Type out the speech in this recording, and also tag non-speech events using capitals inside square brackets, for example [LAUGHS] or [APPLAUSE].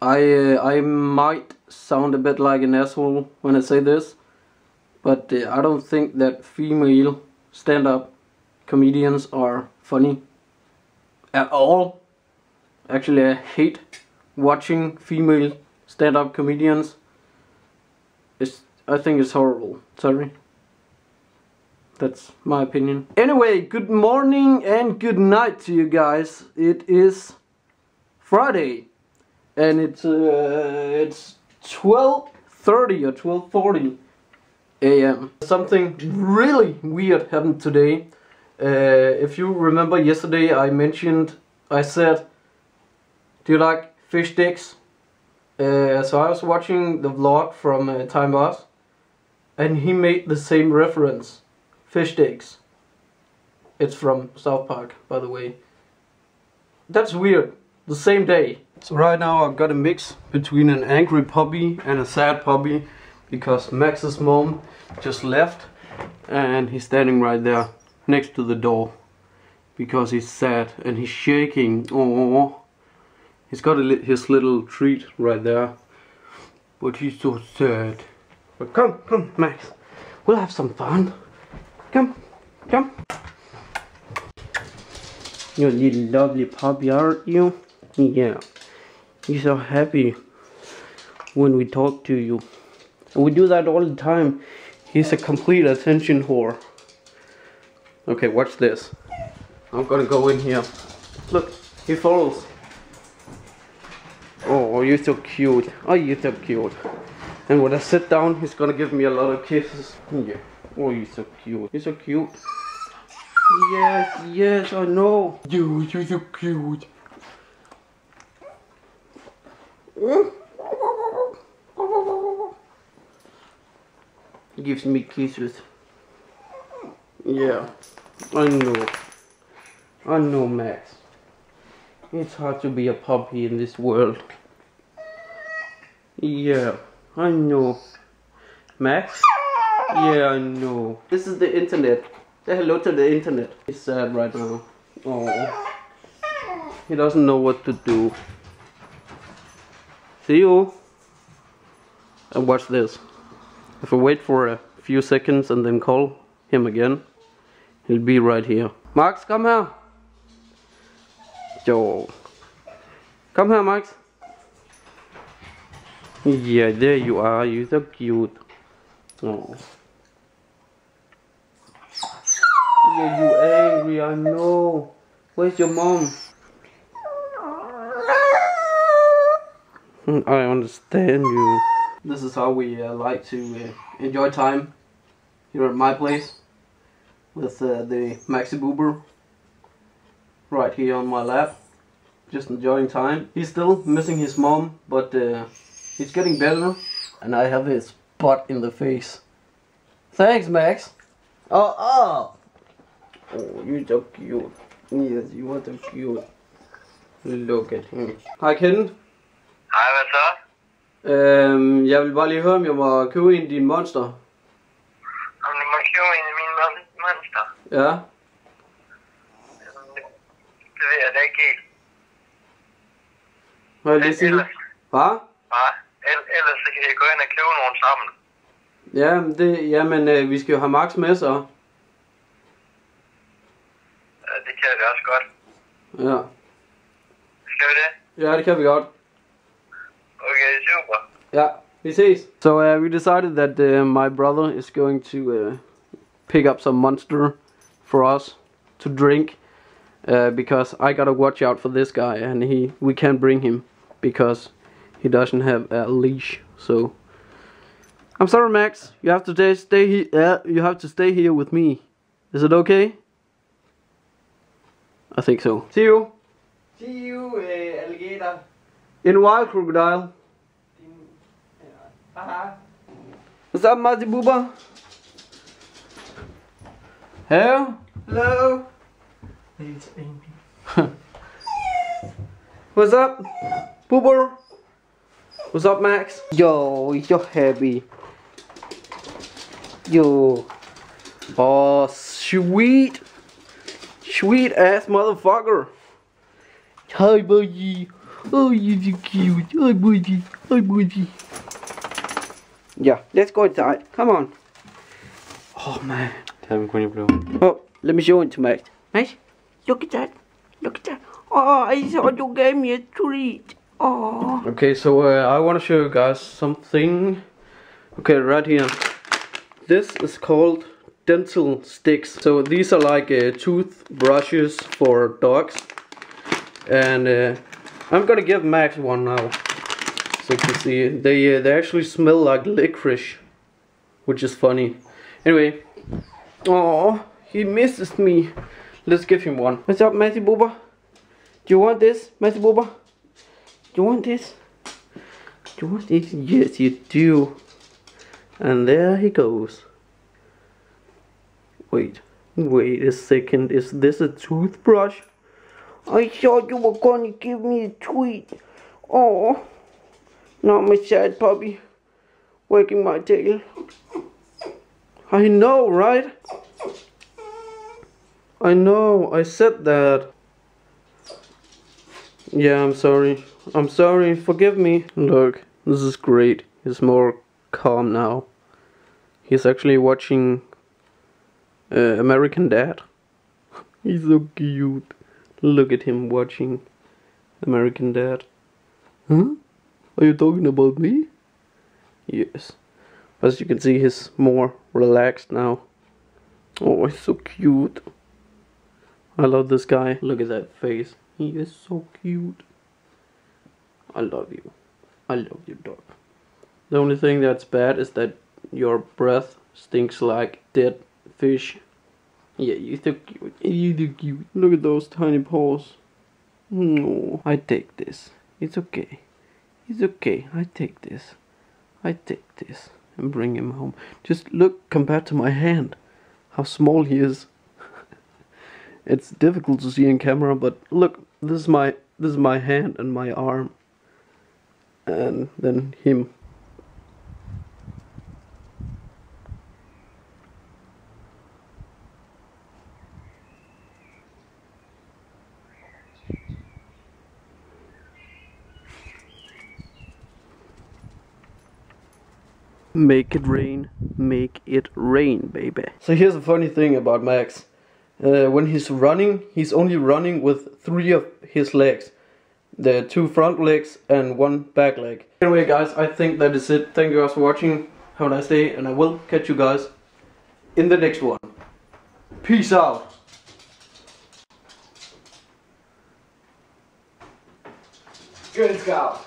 I uh, I might sound a bit like an asshole when I say this, but uh, I don't think that female stand-up comedians are funny at all. Actually, I hate watching female stand-up comedians. It's I think it's horrible. Sorry. That's my opinion. Anyway, good morning and good night to you guys. It is Friday and it's uh, it's 12:30 or 12:40 a.m. Something really weird happened today. Uh, if you remember yesterday, I mentioned I said, "Do you like fish sticks?" Uh, so I was watching the vlog from uh, Time Boss, and he made the same reference, fish sticks. It's from South Park, by the way. That's weird. The same day. So right now I've got a mix between an angry puppy and a sad puppy because Max's mom just left and he's standing right there next to the door because he's sad and he's shaking. Oh, he's got li his little treat right there, but he's so sad. But come, come, Max, we'll have some fun. Come, come. You're a little lovely puppy, aren't you? Yeah. You're so happy when we talk to you. And we do that all the time. He's a complete attention whore. Okay, watch this. I'm gonna go in here. Look, he follows. Oh, you're so cute. Oh, you're so cute. And when I sit down, he's gonna give me a lot of kisses. Yeah. Oh, you're so cute. You're so cute. Yes, yes, I know. You, you're so cute. He gives me kisses. Yeah, I know. I know, Max. It's hard to be a puppy in this world. Yeah, I know. Max? Yeah, I know. This is the internet. Say hello to the internet. He's sad right now. Oh. He doesn't know what to do. See you. And watch this. If I wait for a few seconds and then call him again, he'll be right here. Max, come here. Joe. Come here, Max. Yeah, there you are. You're so cute. Oh. Yeah, you angry, I know. Where's your mom? I understand you. This is how we uh, like to uh, enjoy time here at my place with uh, the Maxi Boober right here on my lap. Just enjoying time. He's still missing his mom, but uh, he's getting better. And I have his butt in the face. Thanks, Max. Oh, oh! Oh, you're so cute. Yes, you are so cute. Look at him. Hi, kitten. Hej, hvad så? Øhm, jeg vil bare lige høre, om jeg må købe en af dine monster. Om du må købe en af mine mon- monster? Ja. Øhm, Det det ved jeg da ikke helt. Må jeg lige sige det? Hvad? nej, el- ellers så kan jeg gå ind og købe nogle sammen. Ja, men det, jamen, øh, vi skal jo have Max med så. Ja, det kan vi også godt. Ja. Skal vi det? Ja, det kan vi godt. Okay, super. Yeah, we ses. So uh, we decided that uh, my brother is going to uh, pick up some monster for us to drink uh, because I gotta watch out for this guy and he we can't bring him because he doesn't have a leash. So I'm sorry, Max. You have to stay stay here. Uh, you have to stay here with me. Is it okay? I think so. See you. See you, uh, alligator. In wild crocodile. What's up, Mazi Booba? Hey? Hello. It's Amy. [LAUGHS] What's up, Boober? What's up, Max? Yo, you're happy. Yo. Oh, sweet. Sweet ass motherfucker. Hi, buddy. Oh, you're so cute. Hi, buddy. Hi, buddy. Yeah, let's go inside. Come on. Oh, man. Tag kun ju blå. Oh, let me show it to Max. Max, look at that. Look at that. Oh, I saw you gave me a treat. Oh. Okay, so uh, I want to show you guys something. Okay, right here. This is called dental sticks. So these are like uh, toothbrushes for dogs. And uh, I'm gonna give Max one now. You can see, they, uh, they actually smell like licorice. Which is funny. Anyway, Oh, he misses me. Let's give him one. What's up, Matty Booba? Do you want this, Matty Booba? Do you want this? Do you want this? Yes, you do. And there he goes. Wait, wait a second. Is this a toothbrush? I thought you were gonna give me a treat. Oh, not my sad puppy. Wagging my tail. I know, right? I know, I said that. Yeah, I'm sorry. I'm sorry, forgive me. Look, this is great. He's more calm now. He's actually watching uh, American Dad. [LAUGHS] He's so cute. Look at him watching American Dad. Huh? Are you talking about me? Yes. As you can see, he's more relaxed now. Oh, he's so cute. I love this guy. Look at that face. He is so cute. I love you. I love you, dog. The only thing that's bad is that your breath stinks like dead fish. Yeah, you're so cute. You're so cute. Look at those tiny paws. No, I take this. It's okay. It's okay. I take this. I take this and bring him home. Just look compared to my hand, how small he is. [LAUGHS] it's difficult to see in camera, but look, this is my this is my hand and my arm, and then him. Make it rain, make it rain, baby. So here's a funny thing about Max. Uh, when he's running, he's only running with three of his legs. The two front legs and one back leg. Anyway guys, I think that is it. Thank you guys for watching. Have a nice day and I will catch you guys in the next one. Peace out. Good scout.